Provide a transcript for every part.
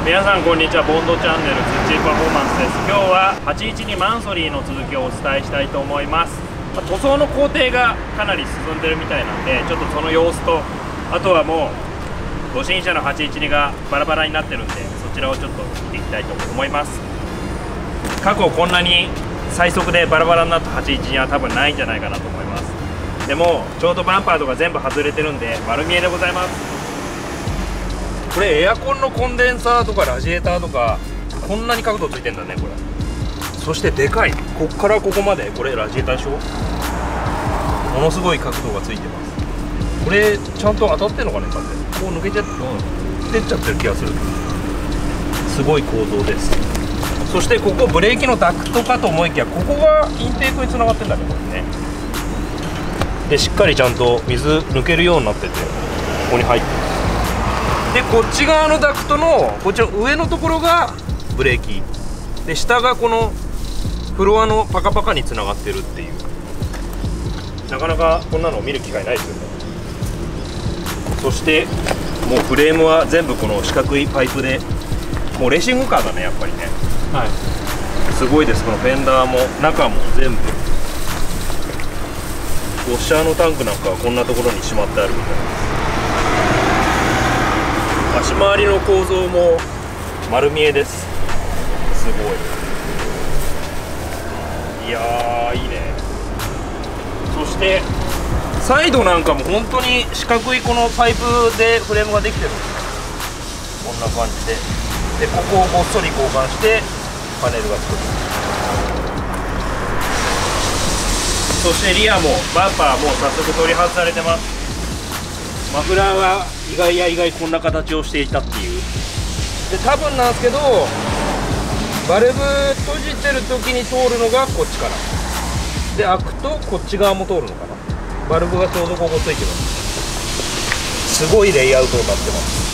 皆さんこんにちは。ボンドチャンネルツッチーパフォーマンスです。今日は812マンソリーの続きをお伝えしたいと思います。まあ塗装の工程がかなり進んでるみたいなんでちょっとその様子とあとはもうご新車の812がバラバラになってるんでそちらをちょっと見ていきたいと思います。過去こんなに最速でバラバラになった812は多分ないんじゃないかなと思います。でもちょうどバンパーとか全部外れてるんで丸見えでございます。これエアコンのコンデンサーとかラジエーターとかこんなに角度ついてんだねこれ。そしてでかい。こっからここまでこれラジエーターでしょ？ものすごい角度がついてます。これちゃんと当たってんのかね風こう抜けちゃって、うん、出ちゃってる気がする。すごい構造です。そしてここブレーキのダクトかと思いきやここがインテークにつながってんだねこれね。でしっかりちゃんと水抜けるようになっててここに入ってます。でこっち側のダクトのこっちの上のところがブレーキ。で下がこのフロアのパカパカにつながってるっていう。なかなかこんなの見る機会ないですよね。そしてもうフレームは全部この四角いパイプでもうレーシングカーだねやっぱりね。はい。すごいですこのフェンダーも中も全部。ウォッシャーのタンクなんかはこんなところにしまってあるみたいです足回りの構造も丸見えです。すごい。いやいいね。そしてサイドなんかも本当に四角いこのパイプでフレームができてる。こんな感じで。でここをごっそり交換してパネルが作る。そしてリアもバンパーも早速取り外されてます。マフラーは意外や意外こんな形をしていたっていう。で多分なんですけどバルブ閉じてる時に通るのがこっちからで開くとこっち側も通るのかな。バルブがちょうどここついてますすごいレイアウトになってます。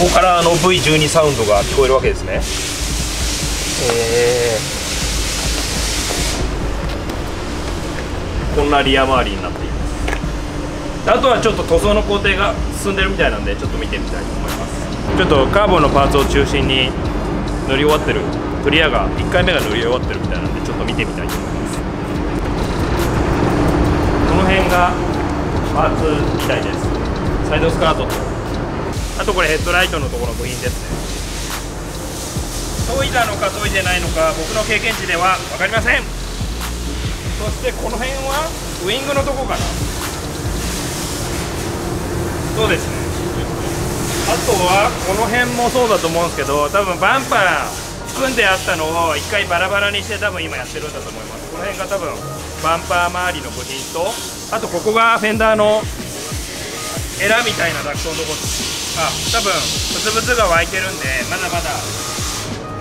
ここからあの V12 サウンドが聞こえるわけですね。えーこんなリア周りになっています。あとはちょっと塗装の工程が進んでるみたいなんでちょっと見てみたいと思います。ちょっとカーボンのパーツを中心に塗り終わってる。クリアが1回目が塗り終わってるみたいなんでちょっと見てみたいと思います。この辺がパーツみたいです。サイドスカートと。あとこれヘッドライトのところの部品ですね。研いだのか研いでないのか僕の経験値では分かりません。そしてこの辺はウイングのとこかな。そうですね。あとはこの辺もそうだと思うんですけど多分バンパー組んであったのを一回バラバラにして多分今やってるんだと思います。この辺が多分バンパー周りの部品とあとここがフェンダーのエラみたいなダクトのとこ。あ多分ブツブツが湧いてるんでまだまだ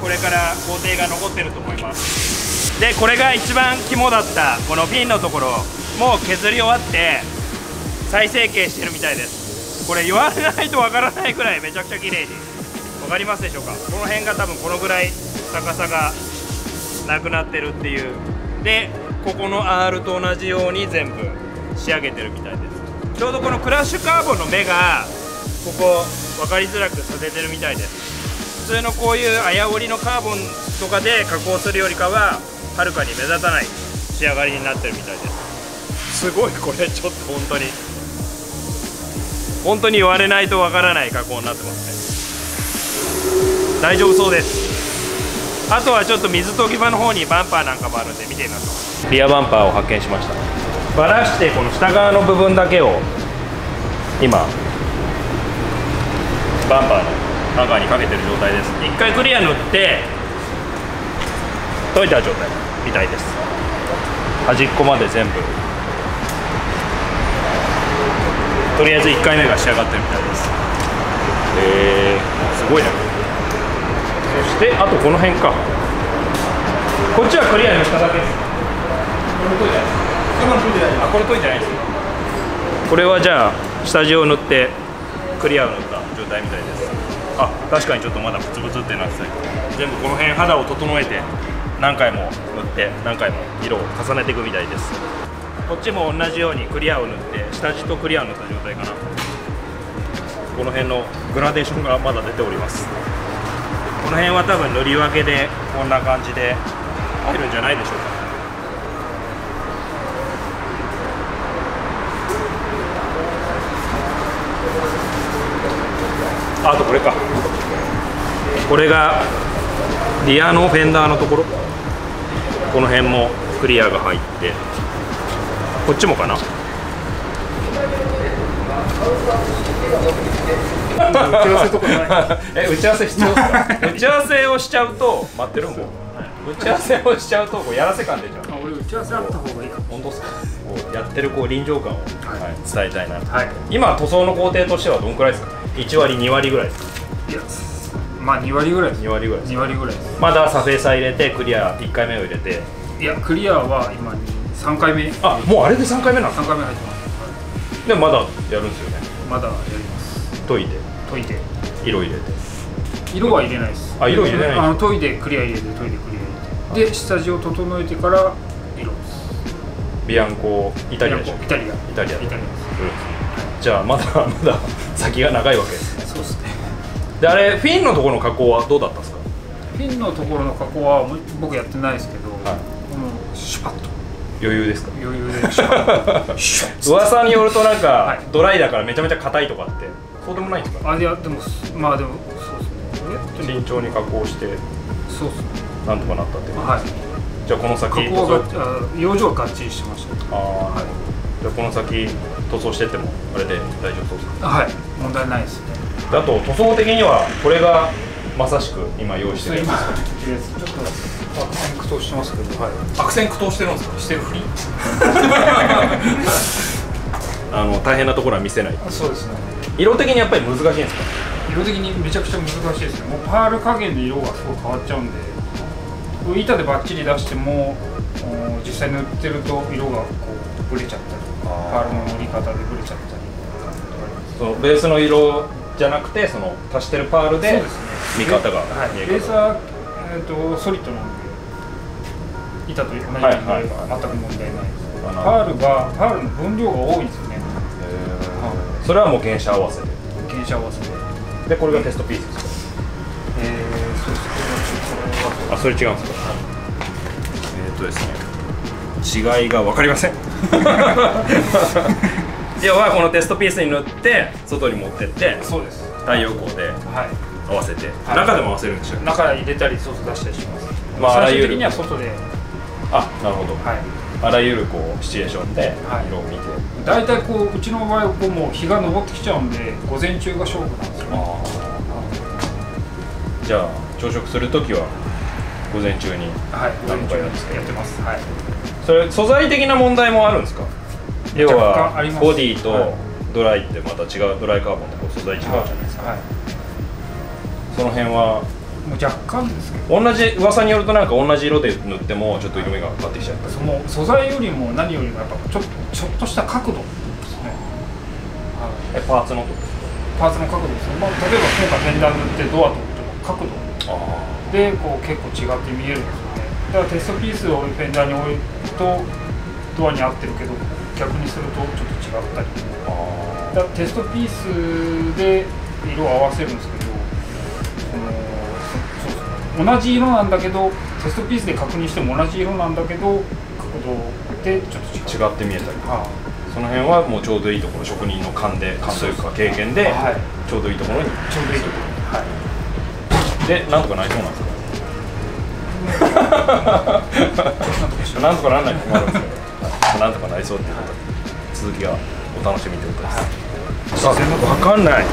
これから工程が残ってると思います。でこれが一番肝だったこのピンのところ。もう削り終わって再成形してるみたいです。これ言わないとわからないくらいめちゃくちゃ綺麗に。分かりますでしょうか？この辺が多分このぐらい高さがなくなってるっていう。でここの R と同じように全部仕上げてるみたいです。ちょうどこのクラッシュカーボンの目がここ分かりづらくさせてるみたいです。普通のこういう綾織りのカーボンとかで加工するよりかははるかに目立たない仕上がりになってるみたいですすごいこれ。ちょっと本当に本当に言われないとわからない。加工になってますね。大丈夫そうです。あとはちょっと水溶き場の方にバンパーなんかもあるんで見てみましょう。リアバンパーを発見しました。バラしてこの下側の部分だけを今バンパーのカバーにかけてる状態です。一回クリア塗って溶いた状態みたいです。端っこまで全部。とりあえず1回目が仕上がってるみたいです。へえー、すごいね。そしてあとこの辺か。こっちはクリアにしただけです。これ解いてないあこれ解いてないです。これはじゃあ下地を塗ってクリアを塗った状態みたいです。あ確かにちょっとまだブツブツってなってた全部この辺肌を整えて。何回も塗って何回も色を重ねていくみたいです。こっちも同じようにクリアを塗って下地とクリアを塗った状態かな。この辺のグラデーションがまだ出ております。この辺は多分塗り分けでこんな感じで入るんじゃないでしょうか。あとこれか。これがリアのフェンダーのところ。この辺もクリアが入ってこっちもかな？打ち合わせとかないえ打ち合わせ必要ですか？打ち合わせをしちゃうと待ってるもん。打ち合わせをしちゃうとこうやらせ感出ちゃうあ俺打ち合わせあった方がいいかも。本当ですか？こうやってるこう臨場感を、はい。はい伝えたいなとはい。今塗装の工程としてはどんくらいですか？1割2割ぐらいですか？いやまあ2割ぐらいです。2割ぐらいです2割ぐらいです。まだサフェーサー入れてクリア1回目を入れて。いやクリアは今3回目。3あもうあれで3回目なんですか？回目入ってます、でもまだやるんですよね。まだやります。研いで。研いで。色入れて。色は入れないです。あ色入れないあの研いでクリア入れて研いでクリア入れて。で下地を整えてから色です。ビアンコイタリアイタリア。イイタリア。イタリアです。じゃあまだまだ先が長いわけですね。そうですねであれフィンのところの加工はどうだったんですか？ピンのところの加工は僕やってないですけど、はい。もうシュパッと。余裕ですか？余裕でシュパッ 噂によるとなんか、はい。ドライだからめちゃめちゃ硬いとかってそうでもないんですか？あいやでもまあでもそうですね。慎重に加工してそうですね。なんとかなったっていう。はい。じゃあこの先加工は塗装があ養生はがっちりしてましたああ、はい。じゃあこの先塗装してってもあれで大丈夫そうですか？はい。問題ないですね。であと塗装的にはこれがまさしく今用意してる今ちょっと悪戦苦闘してますけどはい悪戦苦闘してるんですかしてるふりあの大変なところは見せないそうですね色的にやっぱり難しいんですか色的にめちゃくちゃ難しいですねもうパール加減で色がすごい変わっちゃうんで板でバッチリ出しても実際塗ってると色がこうブレちゃったりとかーパールの塗り方でブレちゃったりそのベースの色じゃなくてその足してるパールでそうですね。見方がはい、見え方ベースは、えー、とソリッドなんで板と同じにはいはい全く問題ない。です、パールがパールの分量が多いんですよねそれはもう原車合わせで。原車合わせで。でこれがテストピースですか？えー、そうです。あそれ違うんですか？えーっとですね。違いが分かりません 要はこのテストピースに塗って外に持ってってそうです。太陽光ではい。合わせて、はい。中でも合わせるんでしょ中入れたり外出したりします、まああらゆる。的には外で。あなるほど、はい。あらゆるこうシチュエーションではい。色を見て、大体こううちの場合はこうもう日が昇ってきちゃうんで午前中が勝負なんですよね。じゃあ朝食するときは午前中に何回やってやってます？はい。それ素材的な問題もあるんですか？要若はボディとはい。ドライってまた違うドライカーボンと素材違うじゃないですか、はい。その辺は。もう若干ですけど。同じ噂によるとなんか同じ色で塗ってもちょっと色味が変わってきちゃったり。その素材よりも何よりもやっぱちょちょっとした角度ですね、はい、えパーツのとパーツの角度ですね、まあ、例えば今回フェンダー塗ってドアと角度。あでこう結構違って見えるんですよね。だからテストピースをフェンダーに置くとドアに合ってるけど逆にするとちょっと違ったり。あだテストピースで色を合わせるんですけどその同じ色なんだけどテストピースで確認しても同じ色なんだけど角度でちょっと違って見えたり。はその辺はもうちょうどいいところ職人の勘で勘というか経験ではいちょうどいいところ。にいちょうどいいところにはい。でなんとかなりそうなんですか なんとかならないと困るんですけど、なんとかなりそうっていうことで、続きがお楽しみってことです。あ、わかんないね。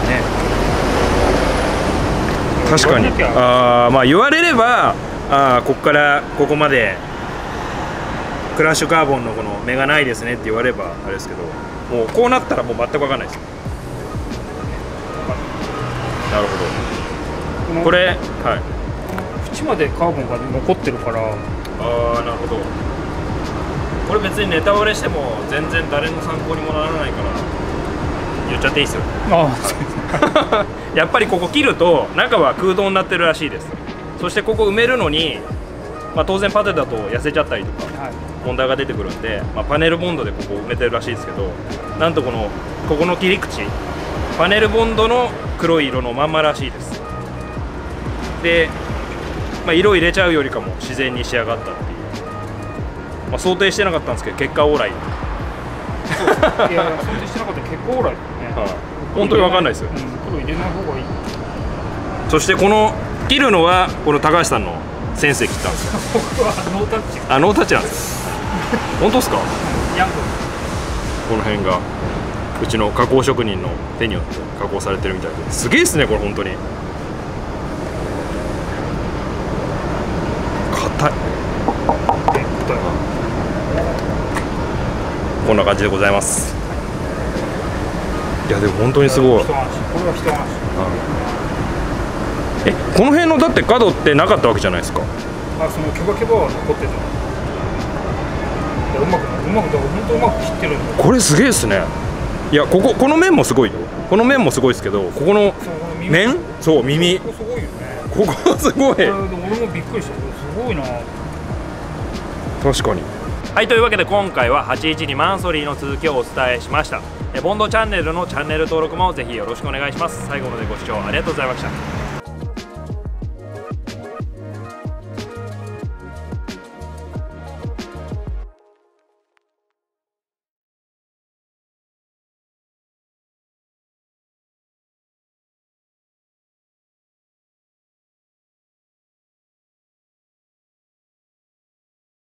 確かに。あーまあ言われれば、あーここからここまでクラッシュカーボンのこの目がないですねって言われればあれですけど、もうこうなったらもう全くわかんないです。なるほど。これ、はい。縁までカーボンが残ってるからああなるほどこれ別にネタバレしても全然誰の参考にもならないから言っちゃっていいですよ。あ やっぱりここ切ると中は空洞になってるらしいです。そしてここ埋めるのに、まあ、当然パテだと痩せちゃったりとかはい。問題が出てくるんで、まあ、パネルボンドでここ埋めてるらしいですけどなんとこのここの切り口パネルボンドの黒い色のまんまらしいです。で、まあ、色入れちゃうよりかも自然に仕上がったまあ、想定してなかったんですけど結果オーライ、いや想定してなかったら結構オーライだよね、本当に分かんないですよ。うん、黒入れない方がいい。そしてこの切るのはこの高橋さんの先生切ったんですよ。僕はノータッチ。あノータッチなんです。よ本当ですか？ヤング。この辺がうちの加工職人の手によって加工されてるみたいで。すげえですねこれ本当に硬いで答えこんな感じでございます。いやでも本当にすごい。一安心これは一安心えこの辺のだって角ってなかったわけじゃないですか。あそのケバケバは残ってた。う。まくうまくだから本当うまく切ってるんだ。よこれすげえですね。いやこここの面もすごいよ。この面もすごいですけどここの面？そう耳。ここすごいよね。ここすごい。俺もびっくりした。すごいな。確かにはいというわけで今回は812マンソリーの続きをお伝えしました。えボンドチャンネルのチャンネル登録もぜひよろしくお願いします。最後までご視聴ありがとうございました。